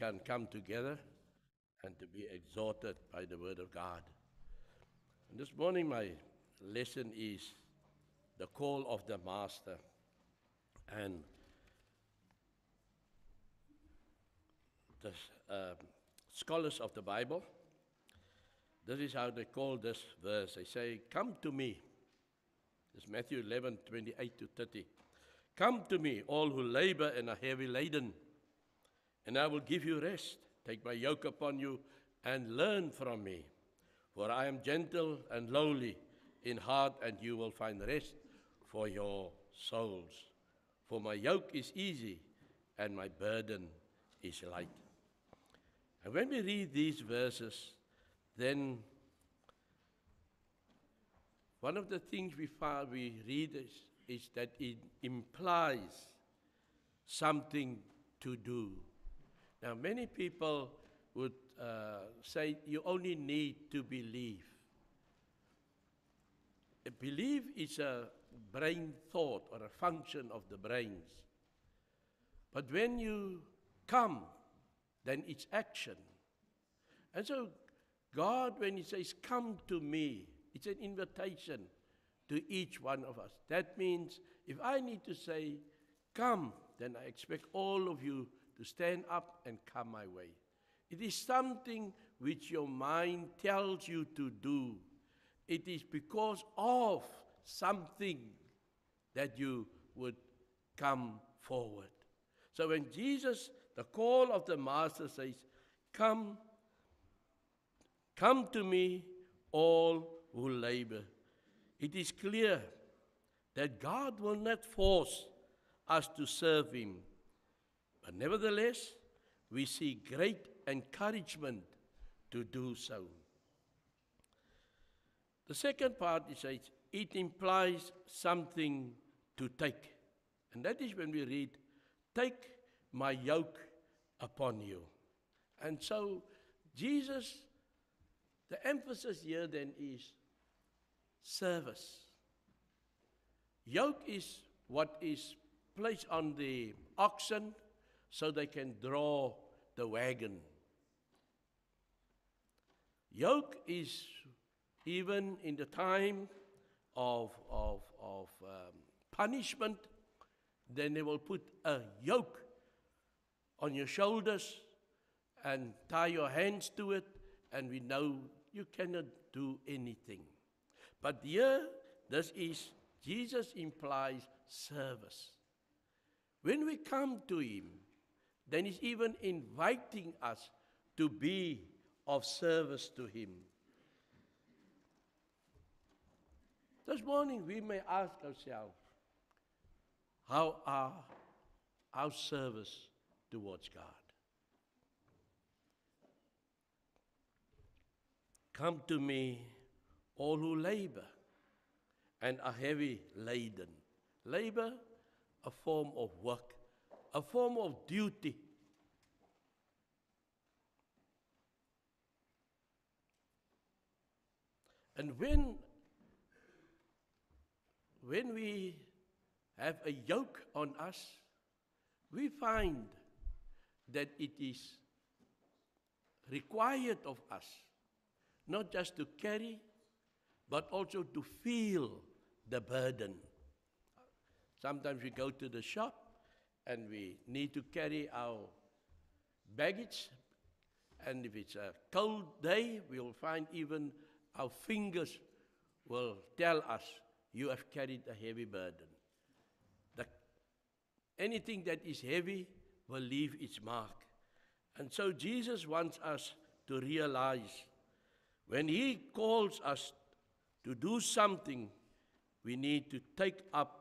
can come together and to be exhorted by the Word of God. And this morning, my lesson is the call of the Master. And the uh, scholars of the Bible, this is how they call this verse. They say, Come to me. It's Matthew 11, 28 to 30. Come to me, all who labor and are heavy laden, and I will give you rest. Take my yoke upon you and learn from me. For I am gentle and lowly in heart, and you will find rest for your souls. For my yoke is easy and my burden is light. And when we read these verses, then one of the things we, find, we read is, is that it implies something to do. Now, many people would uh, say you only need to believe. A belief is a brain thought or a function of the brains. But when you come, then it's action. And so, God, when He says, Come to me, it's an invitation to each one of us. That means if I need to say, Come, then I expect all of you to stand up and come my way. It is something which your mind tells you to do. It is because of something that you would come forward. So when Jesus, the call of the Master says, Come, come to me, all who labor, it is clear that God will not force us to serve Him. But nevertheless, we see great encouragement to do so. The second part is it implies something to take. And that is when we read, Take my yoke upon you. And so, Jesus, the emphasis here then is service. Yoke is what is placed on the oxen so they can draw the wagon. Yoke is even in the time of, of, of um, punishment, then they will put a yoke on your shoulders and tie your hands to it, and we know you cannot do anything. But here, this is, Jesus implies service. When we come to Him, then He's even inviting us to be of service to Him. This morning, we may ask ourselves, how are our service towards God? Come to me, all who labor and are heavy laden. Labor, a form of work, a form of duty. And when, when we have a yoke on us, we find that it is required of us not just to carry, but also to feel the burden. Sometimes we go to the shop and we need to carry our baggage. And if it's a cold day, we'll find even our fingers will tell us, You have carried a heavy burden. The, anything that is heavy will leave its mark. And so Jesus wants us to realize when He calls us to do something, we need to take up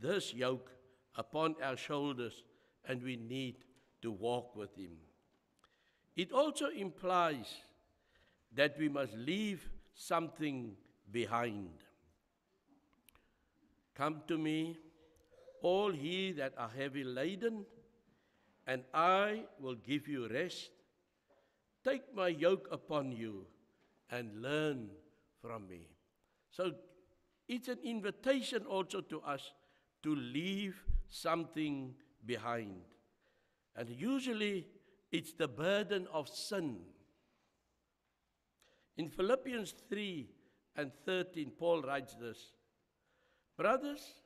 this yoke upon our shoulders and we need to walk with Him. It also implies that we must leave something behind. Come to me, all ye that are heavy laden, and I will give you rest. Take my yoke upon you and learn from me. So it's an invitation also to us to leave something behind. And usually it's the burden of sin. In Philippians 3 and 13, Paul writes this Brothers,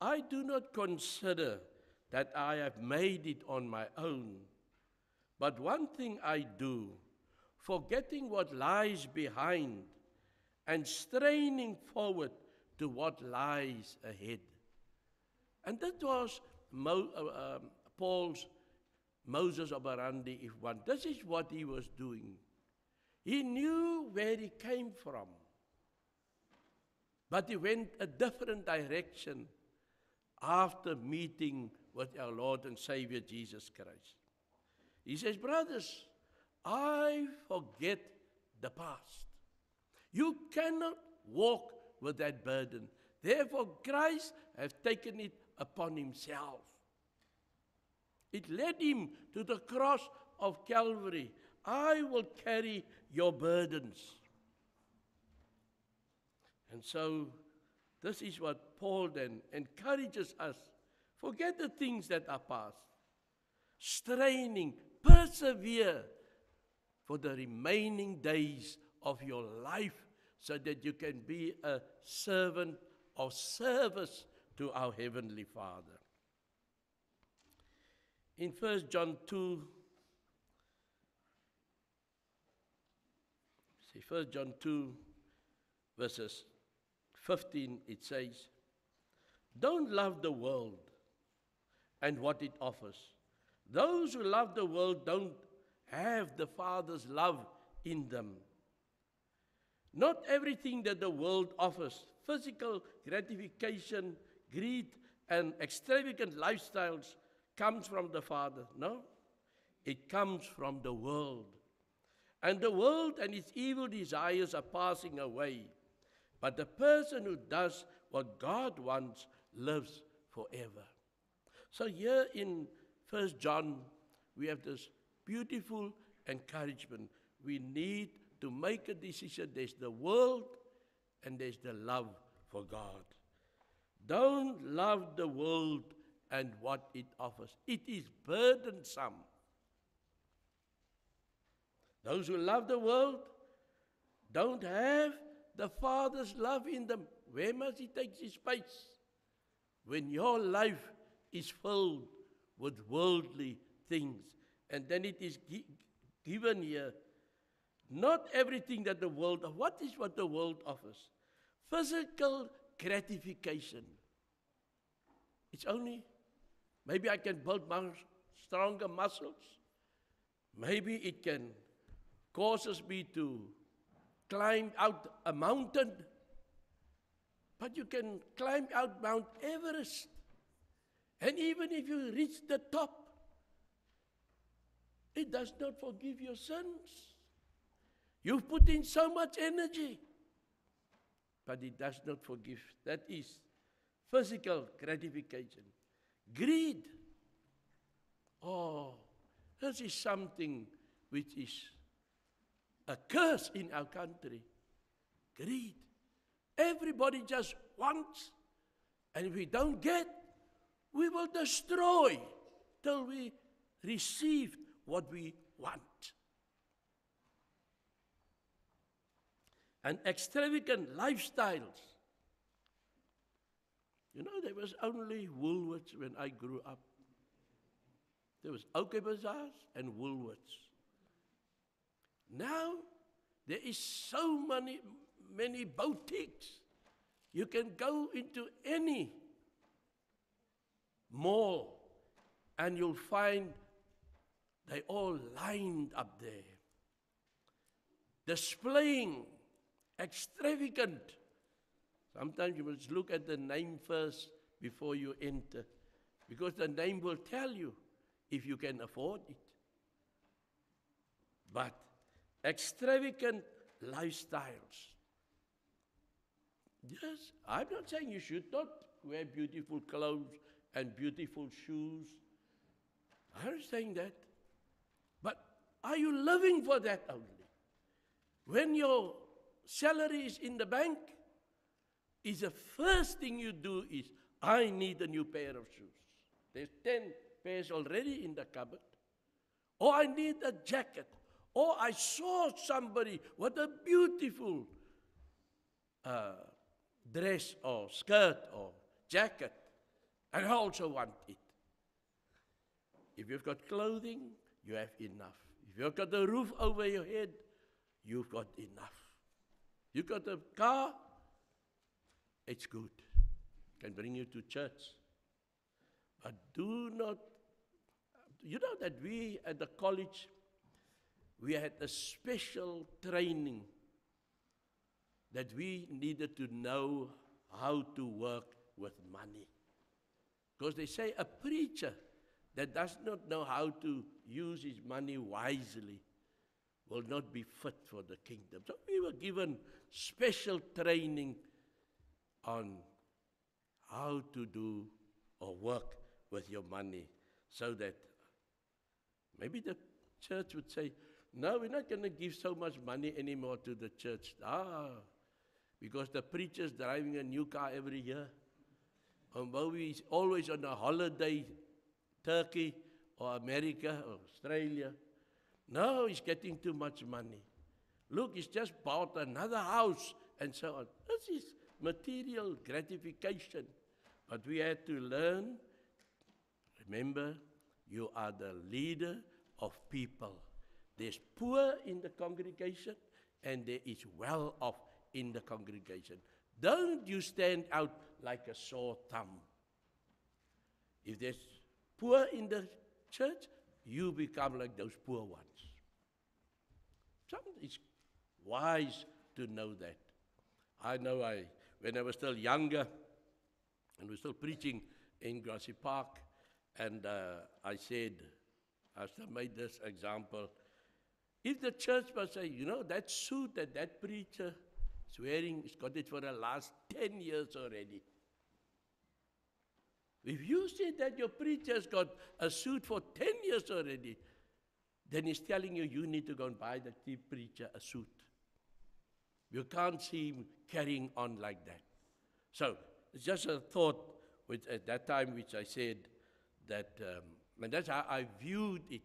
I do not consider that I have made it on my own, but one thing I do, forgetting what lies behind and straining forward to what lies ahead. And that was Mo, uh, um, Paul's modus operandi, if one. This is what he was doing. He knew where he came from, but he went a different direction after meeting with our Lord and Savior Jesus Christ. He says, Brothers, I forget the past. You cannot walk with that burden. Therefore, Christ has taken it upon himself. It led him to the cross of Calvary. I will carry your burdens. And so, this is what Paul then encourages us. Forget the things that are past. Straining, persevere for the remaining days of your life so that you can be a servant of service to our Heavenly Father. In 1 John 2, see 1 John 2, verses 15, it says, Don't love the world and what it offers. Those who love the world don't have the Father's love in them. Not everything that the world offers, physical gratification, greed, and extravagant lifestyles, comes from the Father. No, it comes from the world. And the world and its evil desires are passing away. But the person who does what God wants lives forever. So here in First John, we have this beautiful encouragement. We need to make a decision. There's the world and there's the love for God. Don't love the world and what it offers. It is burdensome. Those who love the world don't have the Father's love in them. Where must He take His space? When your life is filled with worldly things. And then it is gi- given here not everything that the world, what is what the world offers? Physical gratification. It's only, maybe I can build my stronger muscles. Maybe it can causes me to climb out a mountain. But you can climb out Mount Everest. And even if you reach the top, it does not forgive your sins. You've put in so much energy, but it does not forgive. That is physical gratification. Greed. Oh, this is something which is a curse in our country. Greed. Everybody just wants, and if we don't get, we will destroy till we receive what we want. And extravagant lifestyles. You know, there was only Woolworths when I grew up. There was OK Bazaars and Woolworths. Now, there is so many, many boutiques. You can go into any mall and you'll find they all lined up there, displaying extravagant. Sometimes you must look at the name first before you enter, because the name will tell you if you can afford it. But extravagant lifestyles. Yes, I'm not saying you should not wear beautiful clothes and beautiful shoes. I'm not saying that. But are you living for that only? When your salary is in the bank, is the first thing you do is, I need a new pair of shoes. There's 10 pairs already in the cupboard. or I need a jacket, or I saw somebody with a beautiful uh, dress or skirt or jacket, and I also want it. If you've got clothing, you have enough. If you've got a roof over your head, you've got enough. You've got a car, it's good. Can bring you to church. But do not, you know that we at the college, we had a special training that we needed to know how to work with money. Because they say a preacher that does not know how to use his money wisely will not be fit for the kingdom. So we were given special training on how to do or work with your money so that maybe the church would say, no, we're not going to give so much money anymore to the church. Ah, because the preacher's driving a new car every year. And Bowie is always on a holiday, Turkey or America or Australia. No, he's getting too much money. Look, he's just bought another house and so on. This is material gratification. But we had to learn remember, you are the leader of people. There's poor in the congregation and there is well off in the congregation. Don't you stand out like a sore thumb. If there's poor in the church, you become like those poor ones. Is wise to know that. I know I, when I was still younger and was still preaching in Grassy Park, and uh, I said, I still made this example. If the church must say, you know, that suit that that preacher is wearing, he's got it for the last 10 years already. If you say that your preacher's got a suit for 10 years already, then he's telling you you need to go and buy the cheap preacher a suit. You can't see him carrying on like that. So it's just a thought which at that time which I said that, um, and that's how I viewed it.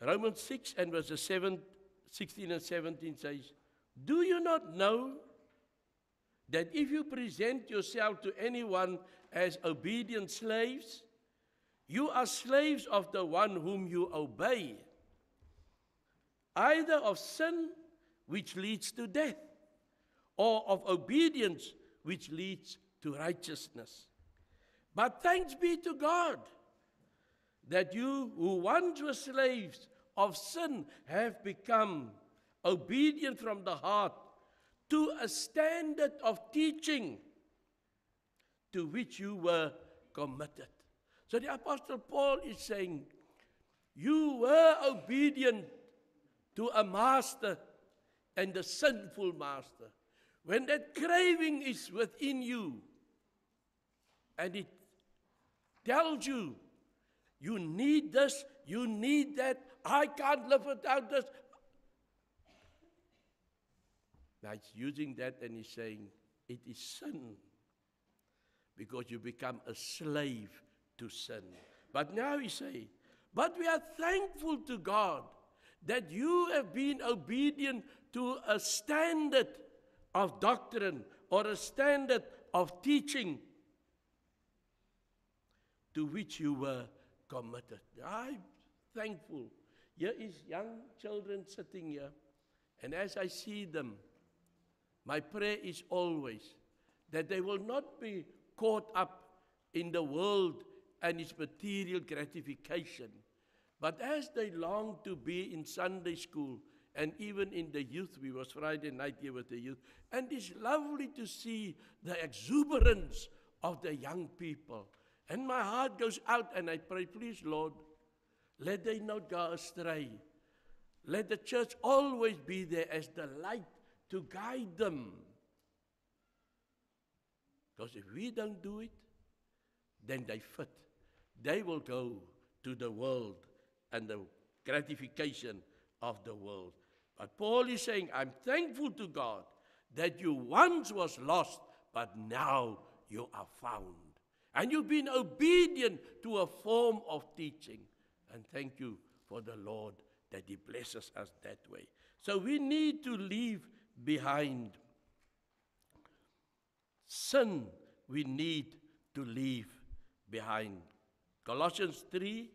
Romans 6 and verses 7, 16 and 17 says, Do you not know that if you present yourself to anyone as obedient slaves, you are slaves of the one whom you obey, either of sin, which leads to death, or of obedience, which leads to righteousness. But thanks be to God that you who once were slaves of sin have become obedient from the heart to a standard of teaching to which you were committed. So the Apostle Paul is saying, You were obedient to a master and a sinful master. When that craving is within you and it tells you, you need this, you need that, I can't live without this, Now he's using that and he's saying, it is sin because you become a slave to sin. But now he say, but we are thankful to God that you have been obedient to a standard of doctrine or a standard of teaching to which you were committed. I'm thankful. Here is young children sitting here, and as I see them, my prayer is always that they will not be caught up in the world and its material gratification. But as they long to be in Sunday school and even in the youth, we was Friday night here with the youth, and it's lovely to see the exuberance of the young people. And my heart goes out and I pray, please, Lord, let they not go astray. Let the church always be there as the light to guide them. Because if we don't do it, then they fit. They will go to the world and the gratification of the world. But Paul is saying, I'm thankful to God that you once was lost, but now you are found. And you've been obedient to a form of teaching. And thank you for the Lord that He blesses us that way. So we need to leave behind sin, we need to leave behind. Colossians 3,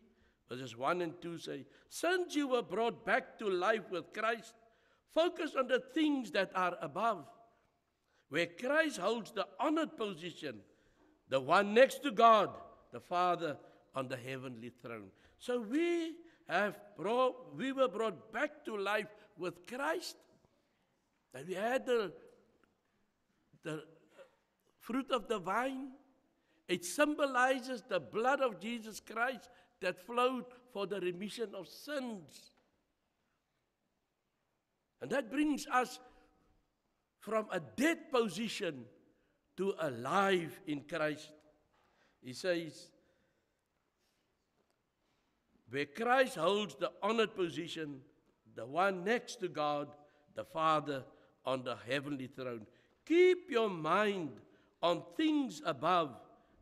verses 1 and 2 say, Since you were brought back to life with Christ, focus on the things that are above, where Christ holds the honored position, the one next to God, the Father on the heavenly throne. So we have brought, we were brought back to life with Christ. And we had the, the fruit of the vine. It symbolizes the blood of Jesus Christ that flowed for the remission of sins. And that brings us from a dead position to alive in Christ. He says, where Christ holds the honored position, the one next to God, the Father on the heavenly throne. Keep your mind on things above,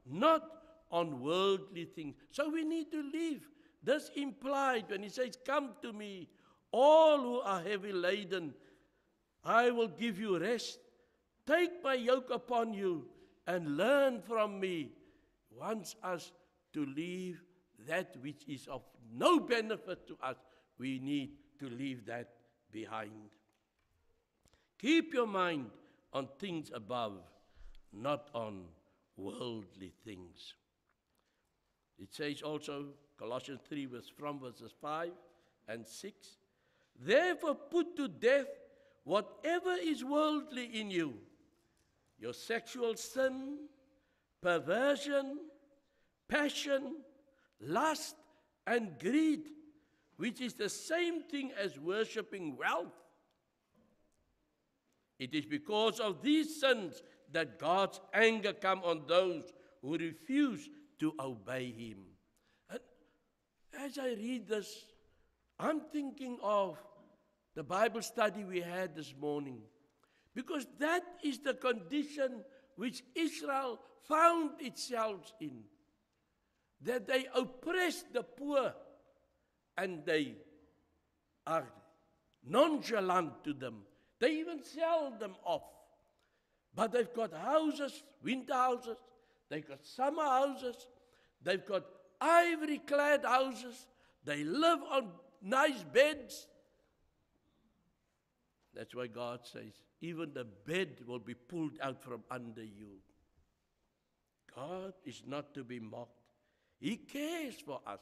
not on worldly things. So we need to live. This implied when he says, Come to me, all who are heavy laden, I will give you rest. Take my yoke upon you and learn from me. He wants us to leave that which is of no benefit to us. We need to leave that behind. Keep your mind on things above not on worldly things. It says also, Colossians 3, verse from verses 5 and 6. Therefore, put to death whatever is worldly in you your sexual sin, perversion, passion, lust, and greed, which is the same thing as worshipping wealth. It is because of these sins that God's anger come on those who refuse to obey him. And as I read this, I'm thinking of the Bible study we had this morning. Because that is the condition which Israel found itself in. That they oppress the poor and they are nonchalant to them. They even sell them off. But they've got houses, winter houses, they've got summer houses, they've got ivory clad houses, they live on nice beds. That's why God says, even the bed will be pulled out from under you. God is not to be mocked. He cares for us.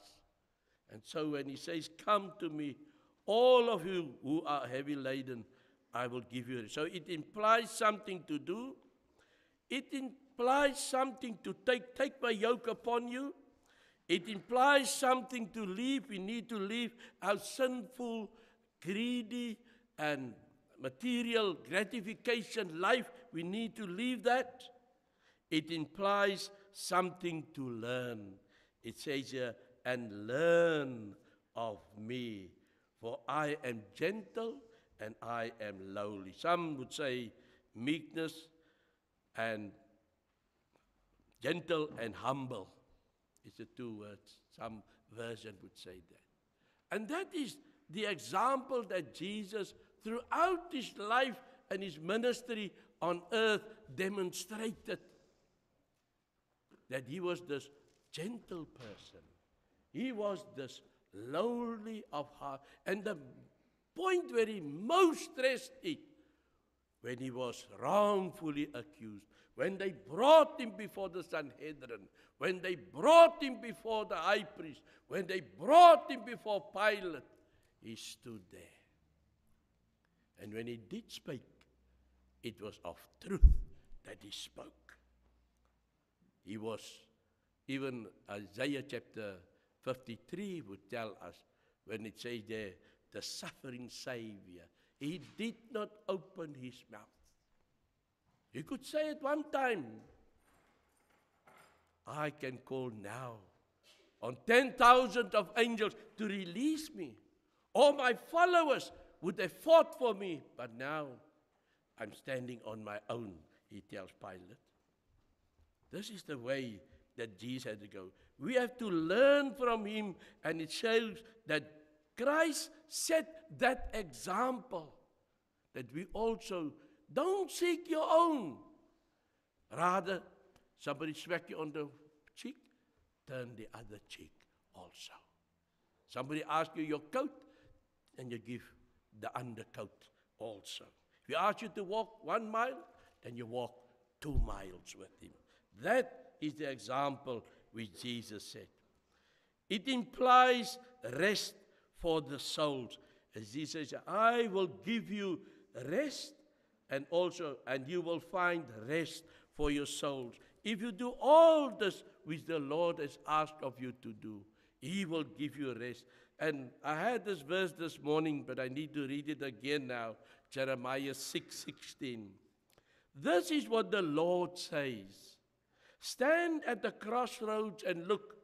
And so when He says, Come to me, all of you who are heavy laden, I will give you. So it implies something to do. It implies something to take, take my yoke upon you. It implies something to leave. We need to leave our sinful, greedy, and material gratification life. We need to leave that. It implies something to learn. It says here, and learn of me, for I am gentle and I am lowly. Some would say meekness and gentle and humble is the two words. Some version would say that. And that is the example that Jesus, throughout his life and his ministry on earth, demonstrated that he was this gentle person. He was this lowly of heart. And the point where he most stressed it when he was wrongfully accused, when they brought him before the Sanhedrin, when they brought him before the high priest, when they brought him before Pilate, he stood there. And when he did speak, it was of truth that he spoke. He was, even Isaiah chapter 53 would tell us, when it says there, the suffering Savior. He did not open his mouth. He could say at one time, I can call now on 10,000 of angels to release me. All my followers would have fought for me, but now I'm standing on my own, he tells Pilate. This is the way that Jesus had to go. We have to learn from him, and it shows that Christ set that example that we also don't seek your own. Rather, somebody smack you on the cheek, turn the other cheek also. Somebody ask you your coat, and you give the undercoat also. If he asks you to walk one mile, then you walk two miles with him. That is the example which Jesus said. It implies rest for the souls. As Jesus said, I will give you rest and also, and you will find rest for your souls. If you do all this which the Lord has asked of you to do, He will give you rest. And I had this verse this morning, but I need to read it again now. Jeremiah 6 16. This is what the Lord says Stand at the crossroads and look.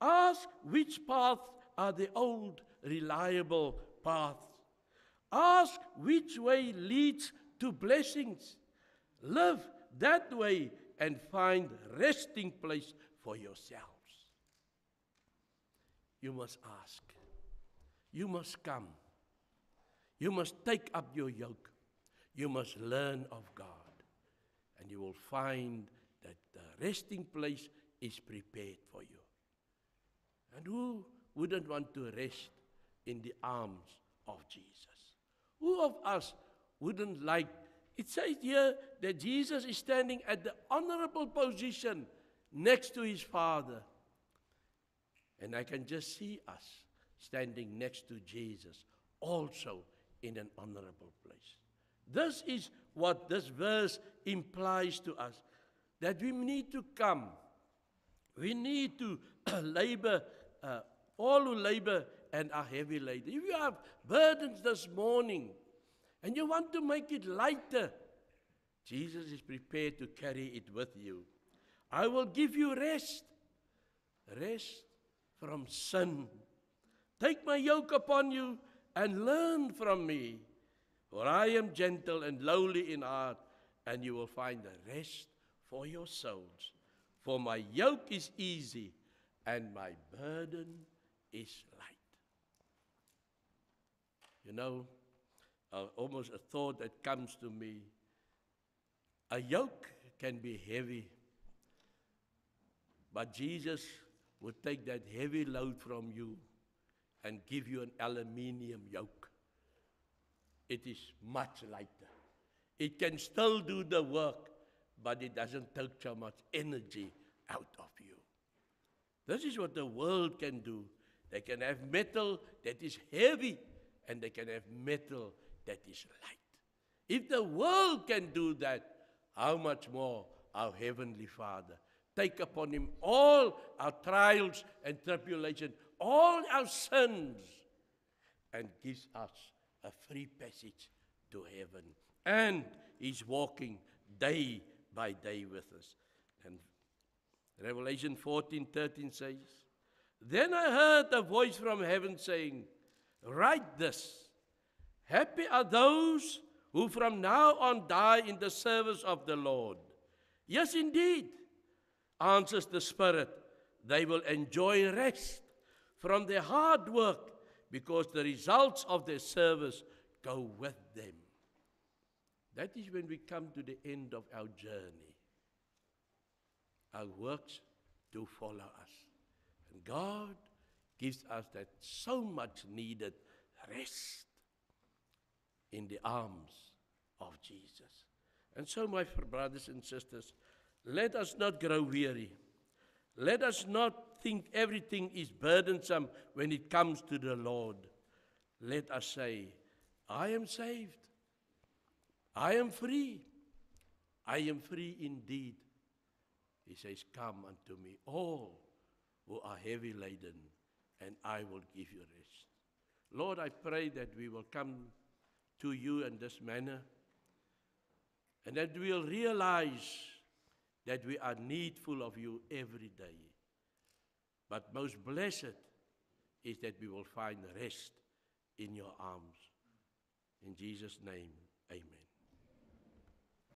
Ask which paths are the old, reliable paths. Ask which way leads to blessings. Live that way and find resting place for yourselves. You must ask. You must come. You must take up your yoke. You must learn of God. And you will find that the resting place is prepared for you. And who wouldn't want to rest in the arms of Jesus? Who of us wouldn't like? It says here that Jesus is standing at the honorable position next to his Father. And I can just see us standing next to Jesus, also in an honorable place. This is what this verse implies to us that we need to come. We need to labor, uh, all who labor and are heavy laden. If you have burdens this morning and you want to make it lighter, Jesus is prepared to carry it with you. I will give you rest. Rest from sin. Take my yoke upon you and learn from me. For I am gentle and lowly in heart, and you will find rest for your souls. For my yoke is easy and my burden is light. You know, uh, almost a thought that comes to me a yoke can be heavy, but Jesus would take that heavy load from you and give you an aluminium yoke. It is much lighter. It can still do the work, but it doesn't take so much energy out of you. This is what the world can do. They can have metal that is heavy, and they can have metal that is light. If the world can do that, how much more our Heavenly Father? Take upon Him all our trials and tribulation, all our sins, and gives us a free passage to heaven. And He's walking day by day with us. And Revelation 14 13 says, Then I heard a voice from heaven saying, Write this Happy are those who from now on die in the service of the Lord. Yes, indeed, answers the Spirit. They will enjoy rest from their hard work because the results of their service go with them. That is when we come to the end of our journey. Our works do follow us. And God gives us that so much needed rest in the arms of Jesus. And so, my brothers and sisters, let us not grow weary. Let us not think everything is burdensome when it comes to the Lord. Let us say, I am saved. I am free. I am free indeed. He says, Come unto me, all who are heavy laden, and I will give you rest. Lord, I pray that we will come to you in this manner and that we'll realize that we are needful of you every day. But most blessed is that we will find rest in your arms. In Jesus' name, amen.